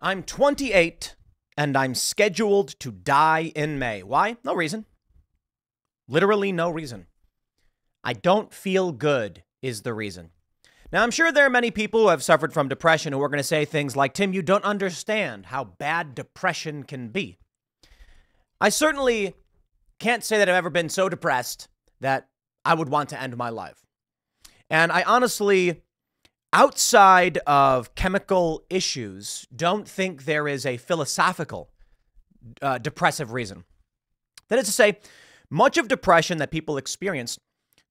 I'm 28 and I'm scheduled to die in May. Why? No reason. Literally no reason. I don't feel good is the reason. Now, I'm sure there are many people who have suffered from depression who are going to say things like, Tim, you don't understand how bad depression can be. I certainly can't say that I've ever been so depressed that I would want to end my life. And I honestly, outside of chemical issues, don't think there is a philosophical uh, depressive reason. That is to say, much of depression that people experience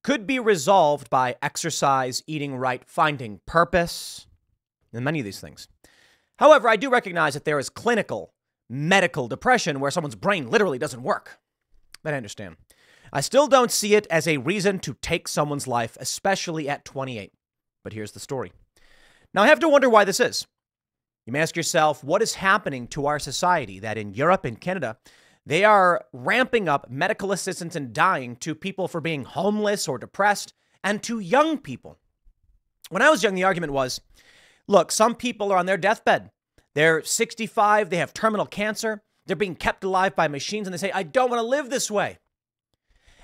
could be resolved by exercise, eating right, finding purpose, and many of these things. However, I do recognize that there is clinical, medical depression where someone's brain literally doesn't work. But I understand. I still don't see it as a reason to take someone's life, especially at 28. But here's the story. Now, I have to wonder why this is. You may ask yourself, what is happening to our society that in Europe and Canada, they are ramping up medical assistance and dying to people for being homeless or depressed and to young people. When I was young, the argument was look, some people are on their deathbed. They're 65, they have terminal cancer, they're being kept alive by machines, and they say, I don't want to live this way.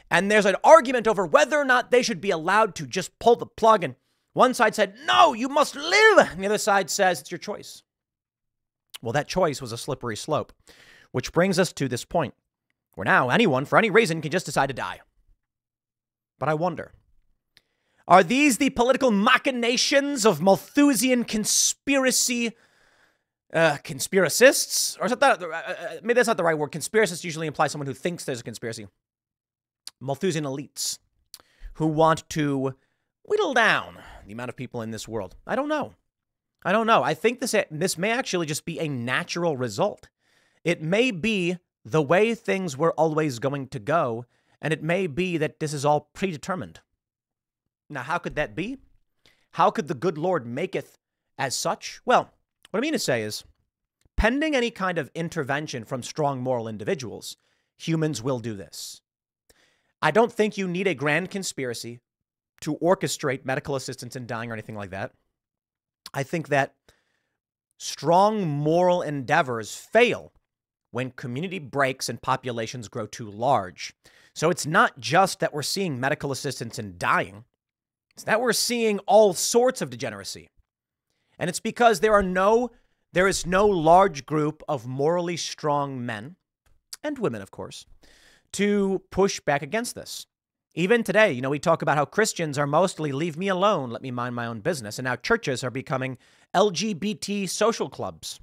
And there's an argument over whether or not they should be allowed to just pull the plug. And one side said, No, you must live. And the other side says, It's your choice. Well, that choice was a slippery slope. Which brings us to this point where now anyone, for any reason, can just decide to die. But I wonder are these the political machinations of Malthusian conspiracy uh, conspiracists? Or is that, uh, uh, maybe that's not the right word. Conspiracists usually imply someone who thinks there's a conspiracy. Malthusian elites who want to whittle down the amount of people in this world. I don't know. I don't know. I think this this may actually just be a natural result it may be the way things were always going to go, and it may be that this is all predetermined. Now, how could that be? How could the good Lord maketh as such? Well, what I mean to say is, pending any kind of intervention from strong moral individuals, humans will do this. I don't think you need a grand conspiracy to orchestrate medical assistance in dying or anything like that. I think that strong moral endeavors fail when community breaks and populations grow too large. So it's not just that we're seeing medical assistance in dying, it's that we're seeing all sorts of degeneracy. And it's because there are no there is no large group of morally strong men and women, of course, to push back against this. Even today, you know, we talk about how Christians are mostly leave me alone, let me mind my own business, and now churches are becoming LGBT social clubs.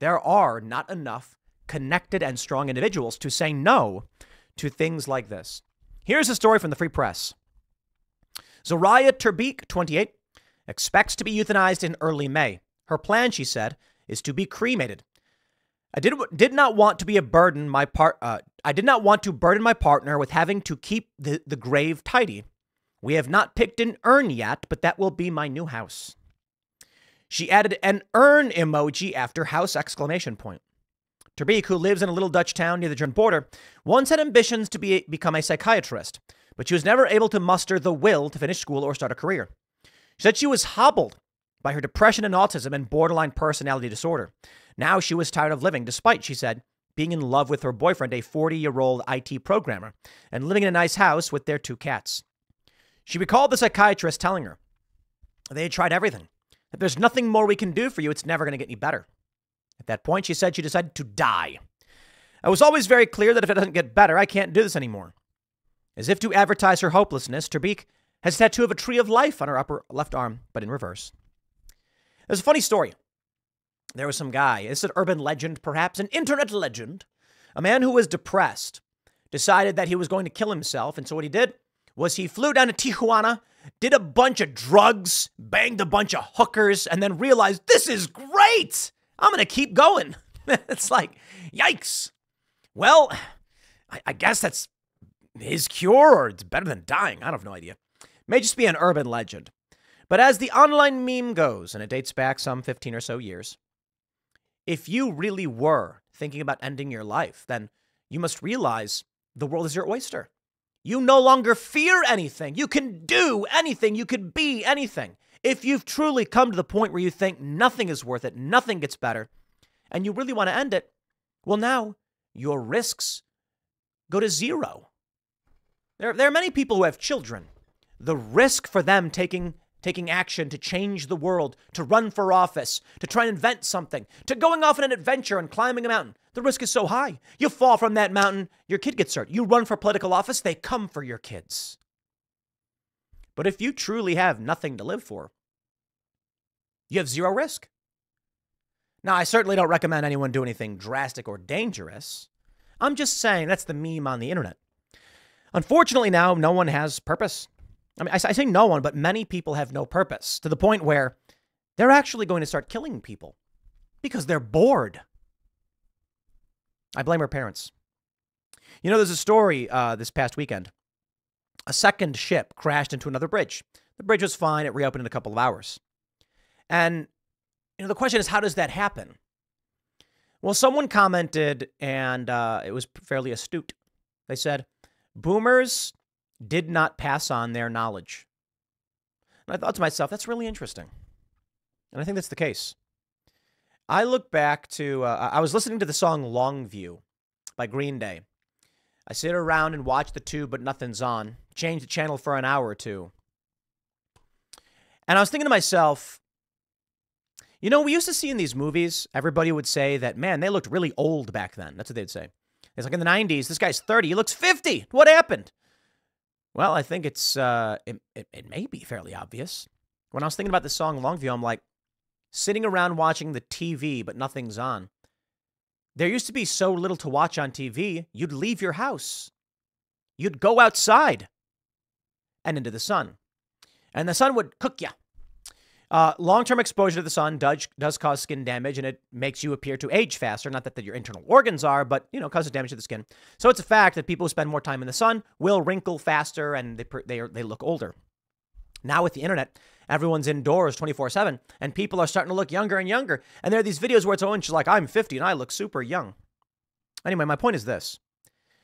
There are not enough connected and strong individuals to say no to things like this. Here's a story from the Free Press. Zoraya ter Beek, 28, expects to be euthanized in early May. Her plan, she said, is to be cremated. I did, did not want to be a burden my part uh, I did not want to burden my partner with having to keep the, the grave tidy. We have not picked an urn yet, but that will be my new house. She added an urn emoji after house exclamation point. ter Beek, who lives in a little Dutch town near the German border, once had ambitions to be, become a psychiatrist, but she was never able to muster the will to finish school or start a career. She said she was hobbled by her depression and autism and borderline personality disorder. Now she was tired of living, despite, she said, being in love with her boyfriend, a 40 year old IT programmer, and living in a nice house with their two cats. She recalled the psychiatrist telling her they had tried everything if there's nothing more we can do for you, it's never going to get any better. At that point, she said she decided to die. I was always very clear that if it doesn't get better, I can't do this anymore. As if to advertise her hopelessness, ter Beek has a tattoo of a tree of life on her upper left arm, but in reverse. There's a funny story. There was some guy, it's an urban legend, perhaps, an internet legend, a man who was depressed, decided that he was going to kill himself, and so what he did was he flew down to Tijuana did a bunch of drugs, banged a bunch of hookers, and then realized this is great. I'm going to keep going. it's like, yikes. Well, I, I, guess that's his cure, or it's better than dying. I have no idea. May just be an urban legend. But as the online meme goes, and it dates back some 15 or so years, if you really were thinking about ending your life, then you must realize the world is your oyster. You no longer fear anything. You can do anything. You can be anything. If you've truly come to the point where you think nothing is worth it, nothing gets better, and you really want to end it, well, now your risks go to zero. There, there are many people who have children. The risk for them taking taking action to change the world, to run for office, to try and invent something, to going off on an adventure and climbing a mountain. The risk is so high. You fall from that mountain, your kid gets hurt. You run for political office, they come for your kids. But if you truly have nothing to live for, you have zero risk. Now, I certainly don't recommend anyone do anything drastic or dangerous. I'm just saying that's the meme on the internet. Unfortunately, now no one has purpose. I mean, I, I say no one, but many people have no purpose to the point where they're actually going to start killing people because they're bored. I blame our parents. You know, there's a story uh, this past weekend. A second ship crashed into another bridge. The bridge was fine. It reopened in a couple of hours. And, you know, the question is, how does that happen? Well, someone commented, and uh, it was fairly astute. They said, boomers did not pass on their knowledge. And I thought to myself, that's really interesting. And I think that's the case. I look back to, uh, I was listening to the song Longview by Green Day. I sit around and watch the tube, but nothing's on. Change the channel for an hour or two. And I was thinking to myself, you know, we used to see in these movies, everybody would say that, man, they looked really old back then. That's what they'd say. It's like in the 90s, this guy's 30, he looks 50. What happened? Well, I think it's uh, it, it, it may be fairly obvious. When I was thinking about the song Longview, I'm like, sitting around watching the TV, but nothing's on. There used to be so little to watch on TV, you'd leave your house. You'd go outside and into the sun. And the sun would cook you. Uh, Long term exposure to the sun does, does cause skin damage and it makes you appear to age faster. Not that, your internal organs are, but, you know, causes damage to the skin. So it's a fact that people who spend more time in the sun will wrinkle faster and they, they, they look older. Now with the internet, everyone's indoors 24 7 and people are starting to look younger and younger. And there are these videos where it's, oh, and she's like, I'm 50 and I look super young. Anyway, my point is this.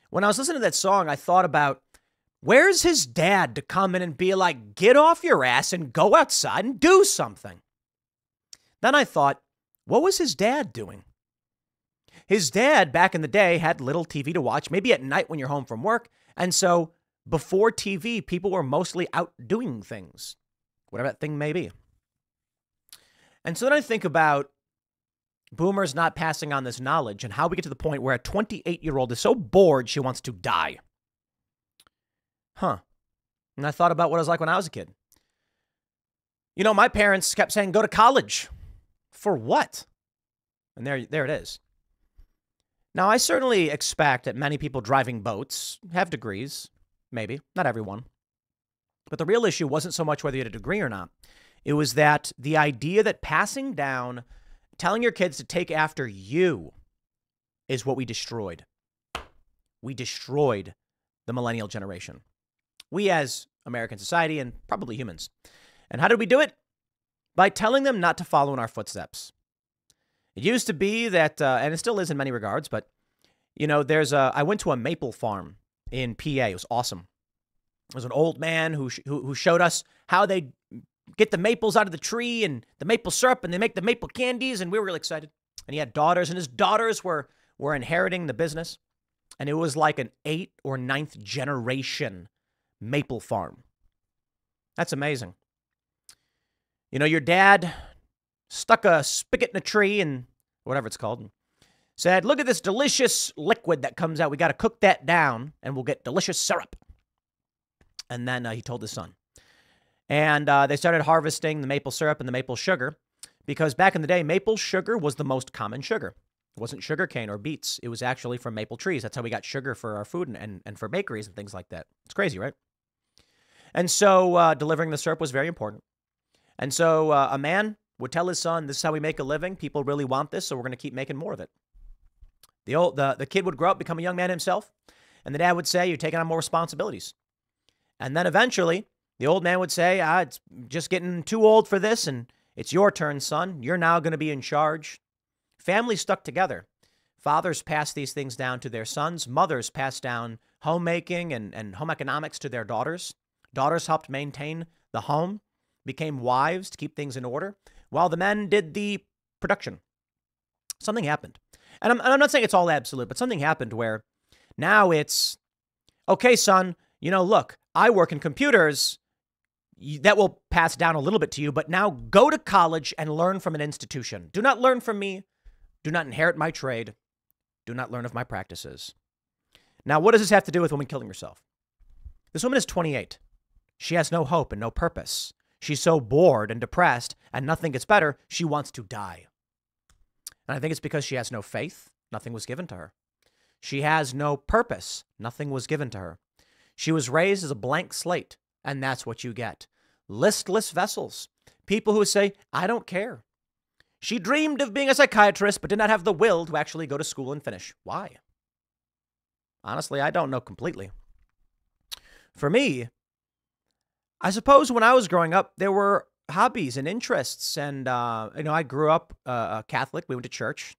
When I was listening to that song, I thought about Where's his dad to come in and be like, get off your ass and go outside and do something? Then I thought, what was his dad doing? His dad back in the day had little TV to watch, maybe at night when you're home from work. And so before TV, people were mostly out doing things, whatever that thing may be. And so then I think about boomers not passing on this knowledge and how we get to the point where a 28 year old is so bored she wants to die. Huh. And I thought about what I was like when I was a kid. You know, my parents kept saying, go to college. For what? And there, there it is. Now, I certainly expect that many people driving boats have degrees. Maybe. Not everyone. But the real issue wasn't so much whether you had a degree or not. It was that the idea that passing down, telling your kids to take after you is what we destroyed. We destroyed the millennial generation we as American society and probably humans. And how did we do it? By telling them not to follow in our footsteps. It used to be that, uh, and it still is in many regards, but you know, there's a. I went to a maple farm in PA. It was awesome. There was an old man who, who who showed us how they get the maples out of the tree and the maple syrup, and they make the maple candies, and we were really excited. And he had daughters, and his daughters were were inheriting the business, and it was like an eight or ninth generation maple farm. That's amazing. You know, your dad stuck a spigot in a tree and whatever it's called, and said, Look at this delicious liquid that comes out. We got to cook that down and we'll get delicious syrup. And then uh, he told his son. And uh, they started harvesting the maple syrup and the maple sugar because back in the day, maple sugar was the most common sugar. It wasn't sugar cane or beets. It was actually from maple trees. That's how we got sugar for our food and, and, and for bakeries and things like that. It's crazy, right? And so uh, delivering the syrup was very important. And so uh, a man would tell his son, "This is how we make a living. People really want this, so we're going to keep making more of it." The old the, the kid would grow up, become a young man himself, and the dad would say, "You're taking on more responsibilities." And then eventually, the old man would say, "Ah, it's just getting too old for this, and it's your turn, son. You're now going to be in charge." Families stuck together. Fathers passed these things down to their sons. Mothers passed down homemaking and, and home economics to their daughters. Daughters helped maintain the home. became wives to keep things in order, while the men did the production. Something happened. And I'm, I'm not saying it's all absolute, but something happened where now it's okay, son, you know, look, I work in computers. That will pass down a little bit to you, but now go to college and learn from an institution. Do not learn from me. Do not inherit my trade. Do not learn of my practices. Now, what does this have to do with women killing herself? This woman is 28. She has no hope and no purpose. She's so bored and depressed, and nothing gets better, she wants to die. And I think it's because she has no faith. Nothing was given to her. She has no purpose. Nothing was given to her. She was raised as a blank slate, and that's what you get listless vessels, people who say, I don't care. She dreamed of being a psychiatrist, but did not have the will to actually go to school and finish. Why? Honestly, I don't know completely. For me, I suppose when I was growing up, there were hobbies and interests. And, uh, you know, I grew up uh, Catholic. We went to church.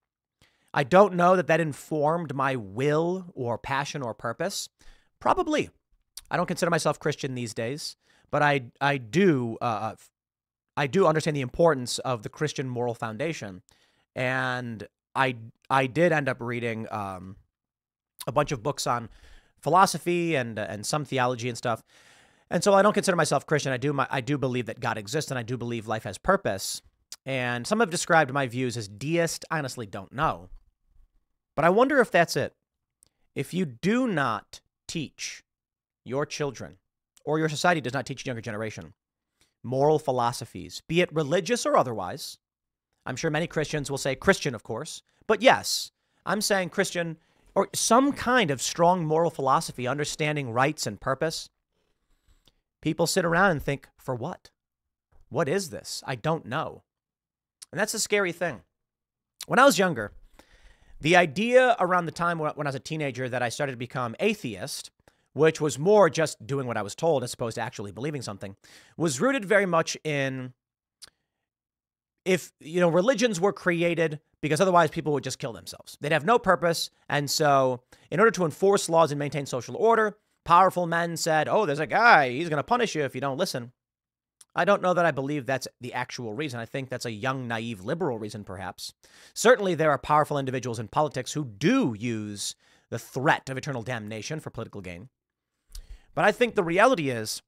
I don't know that that informed my will or passion or purpose. Probably. I don't consider myself Christian these days, but I I do uh, uh, I do understand the importance of the Christian moral foundation, and I I did end up reading um, a bunch of books on philosophy and uh, and some theology and stuff. And so I don't consider myself Christian. I do my, I do believe that God exists and I do believe life has purpose. And some have described my views as deist. I honestly don't know. But I wonder if that's it. If you do not teach your children or your society does not teach younger generation moral philosophies, be it religious or otherwise. I'm sure many Christians will say Christian, of course, but yes, I'm saying Christian or some kind of strong moral philosophy, understanding rights and purpose. People sit around and think, for what? What is this? I don't know. And that's a scary thing. When I was younger, the idea around the time when I was a teenager that I started to become atheist which was more just doing what I was told as opposed to actually believing something, was rooted very much in if, you know, religions were created because otherwise people would just kill themselves. They'd have no purpose. And so, in order to enforce laws and maintain social order, powerful men said, oh, there's a guy, he's going to punish you if you don't listen. I don't know that I believe that's the actual reason. I think that's a young, naive, liberal reason, perhaps. Certainly, there are powerful individuals in politics who do use the threat of eternal damnation for political gain. But I think the reality is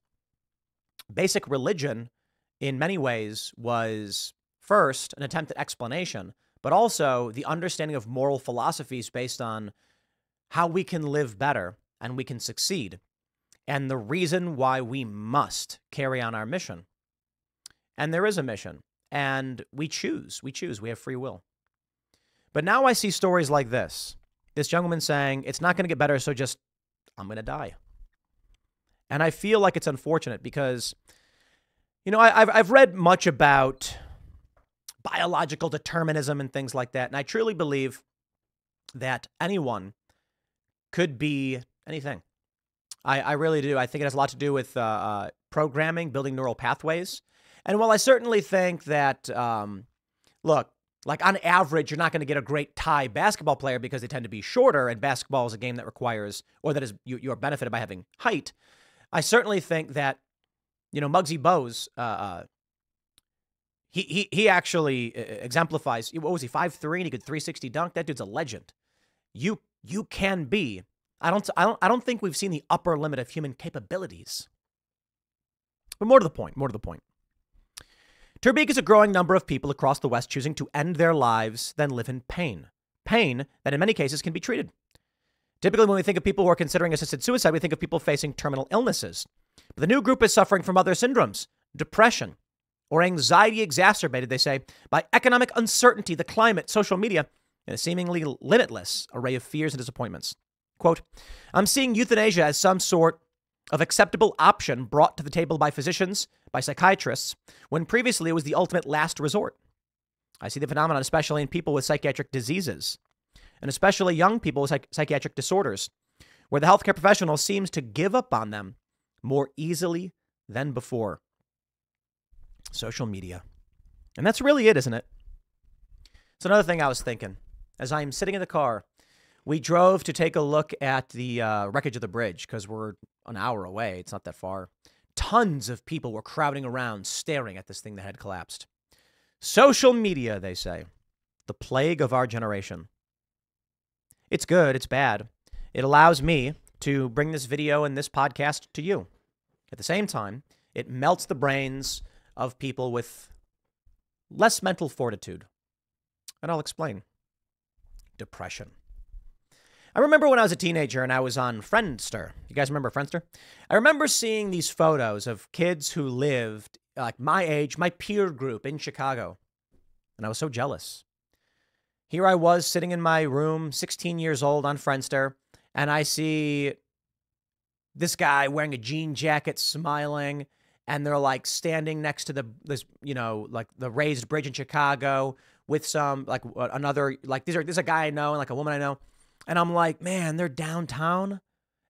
basic religion, in many ways, was first an attempt at explanation, but also the understanding of moral philosophies based on how we can live better and we can succeed, and the reason why we must carry on our mission. And there is a mission, and we choose. We choose. We have free will. But now I see stories like this this young woman saying, It's not going to get better, so just, I'm going to die. And I feel like it's unfortunate because, you know, I, have I've read much about biological determinism and things like that. And I truly believe that anyone could be anything. I, I really do. I think it has a lot to do with uh, uh, programming, building neural pathways. And while I certainly think that, um, look, like on average, you're not going to get a great Thai basketball player because they tend to be shorter, and basketball is a game that requires, or that is you, you're benefited by having height. I certainly think that, you know, Muggsy Bogues, uh, uh, he, he, he actually uh, exemplifies, what was he, 5'3", and he could 360 dunk? That dude's a legend. You, you can be. I don't, I, don't, I don't think we've seen the upper limit of human capabilities. But more to the point, more to the point. ter Beek is a growing number of people across the West choosing to end their lives than live in pain. Pain that in many cases can be treated. Typically, when we think of people who are considering assisted suicide, we think of people facing terminal illnesses. But the new group is suffering from other syndromes, depression, or anxiety exacerbated, they say, by economic uncertainty, the climate, social media, and a seemingly limitless array of fears and disappointments. Quote, I'm seeing euthanasia as some sort of acceptable option brought to the table by physicians, by psychiatrists, when previously it was the ultimate last resort. I see the phenomenon especially in people with psychiatric diseases and especially young people with psych- psychiatric disorders, where the healthcare professional seems to give up on them more easily than before. Social media. And that's really it, isn't it? It's another thing I was thinking as I'm sitting in the car. We drove to take a look at the uh, wreckage of the bridge because we're an hour away. It's not that far. Tons of people were crowding around, staring at this thing that had collapsed. Social media, they say, the plague of our generation. It's good, it's bad. It allows me to bring this video and this podcast to you. At the same time, it melts the brains of people with less mental fortitude. And I'll explain. Depression. I remember when I was a teenager and I was on Friendster. You guys remember Friendster? I remember seeing these photos of kids who lived like my age, my peer group in Chicago. And I was so jealous. Here I was sitting in my room, 16 years old on Friendster, and I see this guy wearing a jean jacket smiling and they're like standing next to the this you know like the raised bridge in Chicago with some like another like these are this is a guy I know and like a woman I know and I'm like, man, they're downtown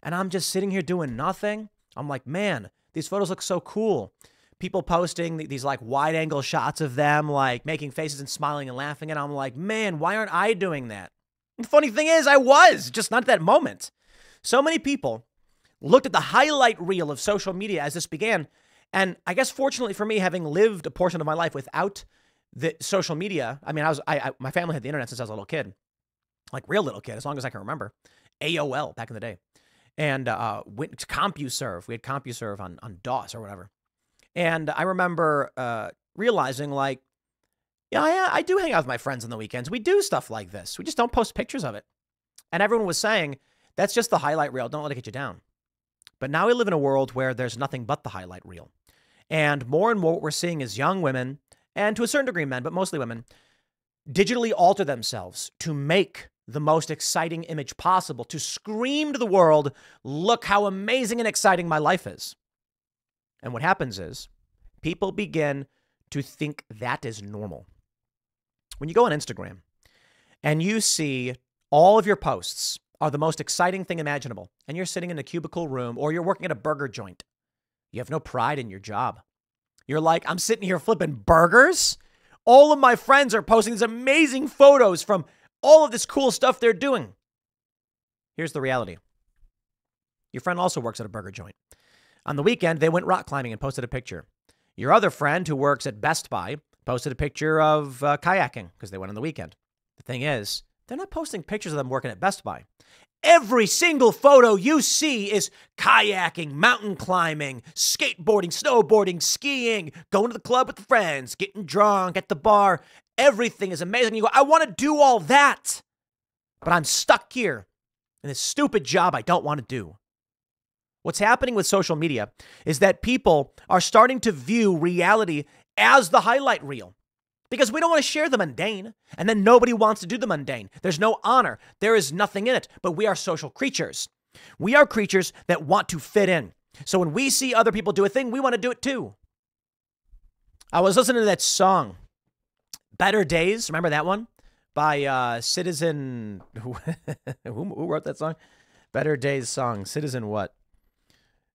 and I'm just sitting here doing nothing. I'm like, man, these photos look so cool. People posting these like wide angle shots of them, like making faces and smiling and laughing. And I'm like, man, why aren't I doing that? And the funny thing is, I was just not at that moment. So many people looked at the highlight reel of social media as this began. And I guess fortunately for me, having lived a portion of my life without the social media, I mean, I was, I, I my family had the internet since I was a little kid like real little kid, as long as I can remember. AOL back in the day, and uh, went to CompuServe. We had CompuServe on on DOS or whatever. And I remember uh, realizing like, yeah, I, I do hang out with my friends on the weekends. We do stuff like this. We just don't post pictures of it. And everyone was saying that's just the highlight reel. Don't let it get you down. But now we live in a world where there's nothing but the highlight reel. And more and more what we're seeing is young women, and to a certain degree men, but mostly women, digitally alter themselves to make the most exciting image possible to scream to the world, look how amazing and exciting my life is. And what happens is people begin to think that is normal. When you go on Instagram and you see all of your posts are the most exciting thing imaginable, and you're sitting in a cubicle room or you're working at a burger joint, you have no pride in your job. You're like, I'm sitting here flipping burgers. All of my friends are posting these amazing photos from all of this cool stuff they're doing. Here's the reality your friend also works at a burger joint. On the weekend, they went rock climbing and posted a picture. Your other friend, who works at Best Buy, posted a picture of uh, kayaking because they went on the weekend. The thing is, they're not posting pictures of them working at Best Buy. Every single photo you see is kayaking, mountain climbing, skateboarding, snowboarding, skiing, going to the club with friends, getting drunk at the bar. Everything is amazing. You go, I want to do all that, but I'm stuck here in this stupid job I don't want to do. What's happening with social media is that people are starting to view reality as the highlight reel because we don't want to share the mundane, and then nobody wants to do the mundane. There's no honor, there is nothing in it, but we are social creatures. We are creatures that want to fit in. So when we see other people do a thing, we want to do it too. I was listening to that song Better Days. Remember that one? By uh, Citizen. who, who wrote that song? Better Days song. Citizen what?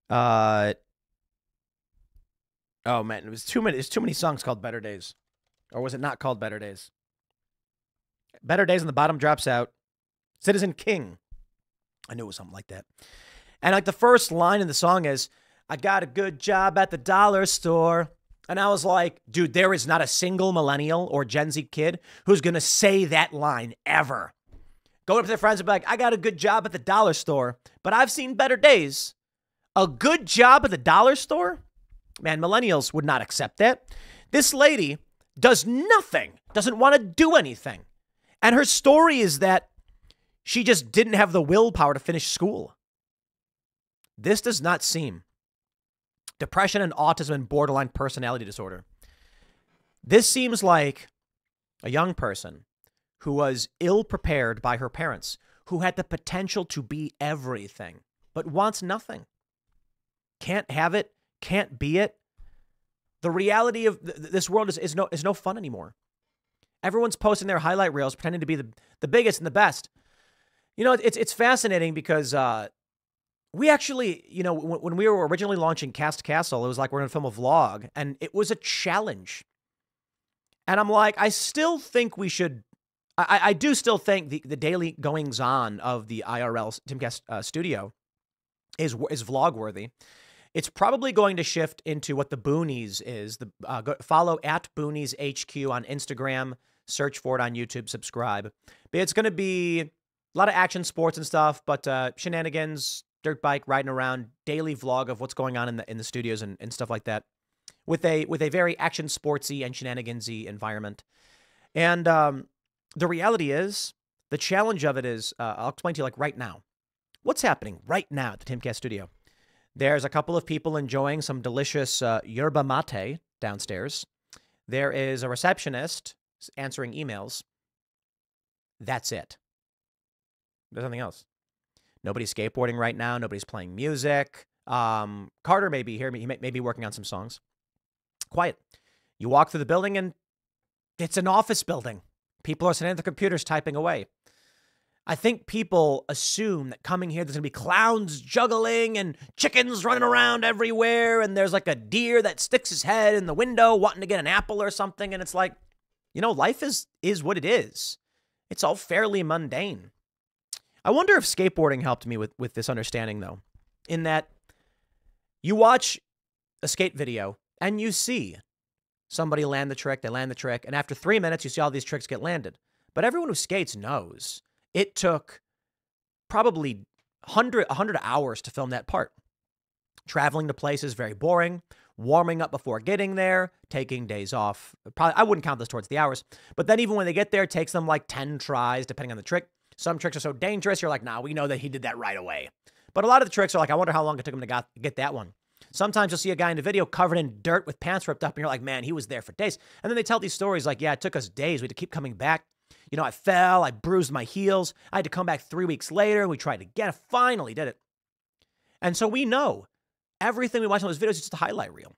Uh. Oh man, it was too many. There's too many songs called Better Days, or was it not called Better Days? Better Days on the bottom drops out. Citizen King. I knew it was something like that. And like the first line in the song is, "I got a good job at the dollar store." And I was like, dude, there is not a single millennial or Gen Z kid who's going to say that line ever. Go up to their friends and be like, I got a good job at the dollar store, but I've seen better days. A good job at the dollar store? Man, millennials would not accept that. This lady does nothing, doesn't want to do anything. And her story is that she just didn't have the willpower to finish school. This does not seem depression and autism and borderline personality disorder. This seems like a young person who was ill prepared by her parents, who had the potential to be everything, but wants nothing. Can't have it, can't be it. The reality of th- this world is, is, no, is no fun anymore. Everyone's posting their highlight reels, pretending to be the, the biggest and the best. You know, it's, it's fascinating because uh, we actually, you know, when, when we were originally launching Cast Castle, it was like we're going to film a vlog, and it was a challenge. And I'm like, I still think we should. I, I do still think the, the daily goings on of the IRL Timcast uh, studio is is vlog worthy. It's probably going to shift into what the Boonies is. The uh, go, follow at Boonies HQ on Instagram. Search for it on YouTube. Subscribe. But it's going to be a lot of action sports and stuff, but uh, shenanigans, dirt bike riding around, daily vlog of what's going on in the in the studios and, and stuff like that, with a with a very action sportsy and shenanigansy environment. And um, the reality is, the challenge of it is, uh, I'll explain to you like right now. What's happening right now at the Timcast studio? There's a couple of people enjoying some delicious uh, yerba mate downstairs. There is a receptionist answering emails. That's it. There's nothing else. Nobody's skateboarding right now. Nobody's playing music. Um, Carter may be here. He may, may be working on some songs. Quiet. You walk through the building and it's an office building. People are sitting at the computers typing away. I think people assume that coming here, there's to be clowns juggling and chickens running around everywhere, and there's like a deer that sticks his head in the window wanting to get an apple or something. And it's like, you know, life is is what it is. It's all fairly mundane. I wonder if skateboarding helped me with, with this understanding, though, in that you watch a skate video and you see somebody land the trick, they land the trick, and after three minutes, you see all these tricks get landed. But everyone who skates knows it took probably 100, 100 hours to film that part. Traveling to places very boring, warming up before getting there, taking days off. Probably I wouldn't count this towards the hours. But then even when they get there, it takes them like 10 tries, depending on the trick. Some tricks are so dangerous, you're like, nah, we know that he did that right away. But a lot of the tricks are like, I wonder how long it took him to got, get that one. Sometimes you'll see a guy in the video covered in dirt with pants ripped up, and you're like, man, he was there for days. And then they tell these stories like, yeah, it took us days. We had to keep coming back. You know, I fell, I bruised my heels. I had to come back three weeks later. We tried again. Finally did it. And so we know everything we watch on those videos is just a highlight reel.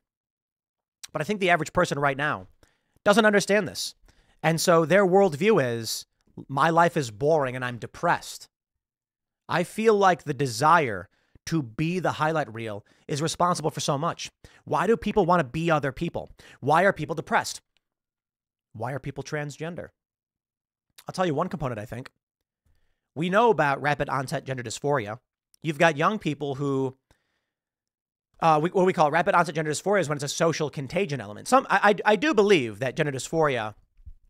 But I think the average person right now doesn't understand this. And so their worldview is my life is boring and I'm depressed. I feel like the desire to be the highlight reel is responsible for so much. Why do people want to be other people? Why are people depressed? Why are people transgender? I'll tell you one component I think. We know about rapid onset gender dysphoria. You've got young people who, uh, we, what we call rapid onset gender dysphoria is when it's a social contagion element. Some, I, I, do believe that gender dysphoria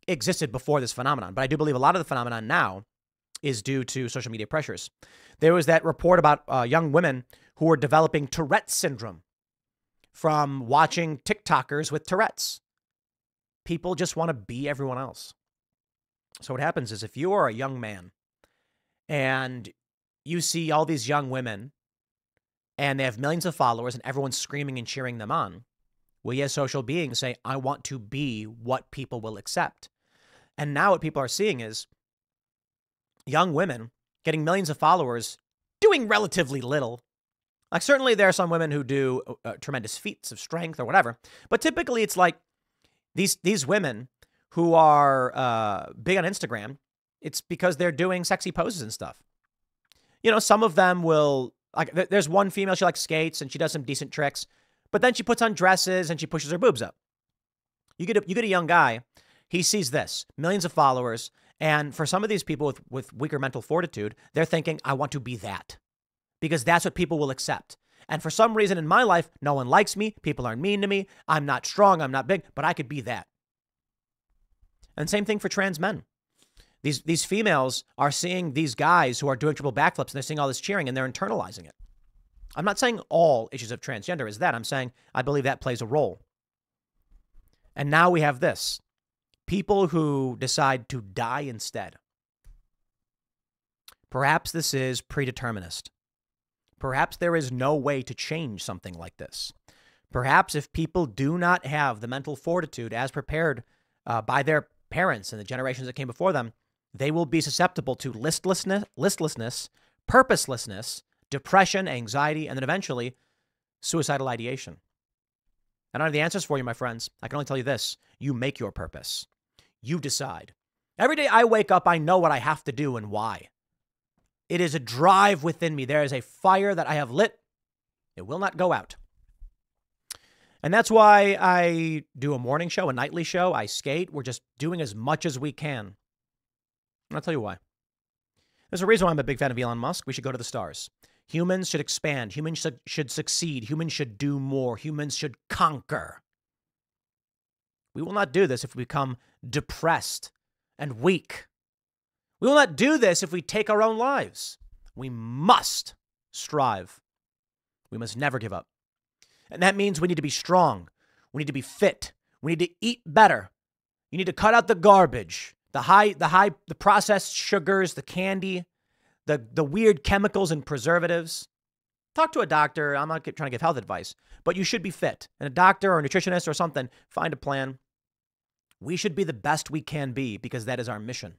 existed before this phenomenon, but I do believe a lot of the phenomenon now is due to social media pressures. There was that report about uh, young women who were developing Tourette's syndrome from watching TikTokers with Tourette's. People just want to be everyone else. So what happens is if you are a young man and you see all these young women and they have millions of followers and everyone's screaming and cheering them on, we as social beings say, I want to be what people will accept. And now what people are seeing is young women getting millions of followers doing relatively little. Like, certainly there are some women who do uh, tremendous feats of strength or whatever, but typically it's like these, these women who are uh, big on Instagram, it's because they're doing sexy poses and stuff. You know, some of them will like. There's one female she likes skates and she does some decent tricks, but then she puts on dresses and she pushes her boobs up. You get a, you get a young guy, he sees this millions of followers, and for some of these people with with weaker mental fortitude, they're thinking, I want to be that, because that's what people will accept. And for some reason in my life, no one likes me. People aren't mean to me. I'm not strong. I'm not big, but I could be that. And same thing for trans men. These, these females are seeing these guys who are doing triple backflips and they're seeing all this cheering and they're internalizing it. I'm not saying all issues of transgender is that. I'm saying I believe that plays a role. And now we have this people who decide to die instead. Perhaps this is predeterminist. Perhaps there is no way to change something like this. Perhaps if people do not have the mental fortitude as prepared uh, by their parents and the generations that came before them, they will be susceptible to listlessness, listlessness, purposelessness, depression, anxiety, and then eventually suicidal ideation. And I don't have the answers for you, my friends. I can only tell you this you make your purpose, you decide. Every day I wake up, I know what I have to do and why. It is a drive within me. There is a fire that I have lit, it will not go out. And that's why I do a morning show, a nightly show. I skate. We're just doing as much as we can. And I'll tell you why. There's a reason why I'm a big fan of Elon Musk. We should go to the stars. Humans should expand. Humans should, should succeed. Humans should do more. Humans should conquer. We will not do this if we become depressed and weak. We will not do this if we take our own lives. We must strive. We must never give up. And that means we need to be strong. We need to be fit. We need to eat better. You need to cut out the garbage, the high, the high, the processed sugars, the candy, the the weird chemicals and preservatives. Talk to a doctor. I'm not trying to give health advice, but you should be fit. And a doctor or a nutritionist or something, find a plan. We should be the best we can be because that is our mission.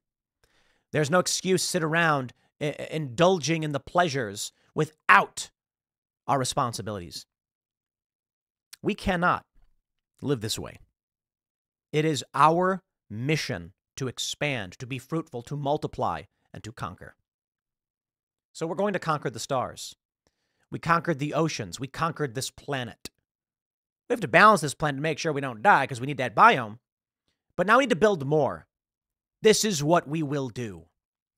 There's no excuse sit around eh, eh, indulging in the pleasures without our responsibilities. We cannot live this way. It is our mission to expand, to be fruitful, to multiply, and to conquer. So we're going to conquer the stars. We conquered the oceans. We conquered this planet. We have to balance this planet to make sure we don't die because we need that biome. But now we need to build more. This is what we will do.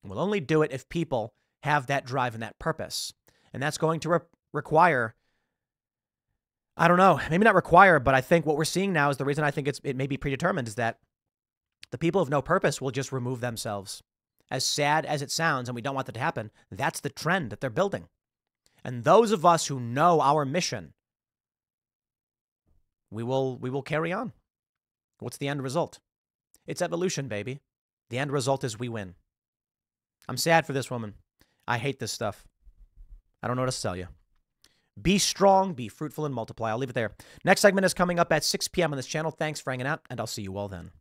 we'll only do it if people have that drive and that purpose. And that's going to re- require, I don't know, maybe not require, but I think what we're seeing now is the reason I think it's, it may be predetermined is that the people of no purpose will just remove themselves. As sad as it sounds, and we don't want that to happen, that's the trend that they're building. And those of us who know our mission, we will we will carry on. What's the end result? It's evolution, baby. The end result is we win. I'm sad for this woman. I hate this stuff. I don't know what to tell you. Be strong, be fruitful, and multiply. I'll leave it there. Next segment is coming up at 6 p.m. on this channel. Thanks for hanging out, and I'll see you all then.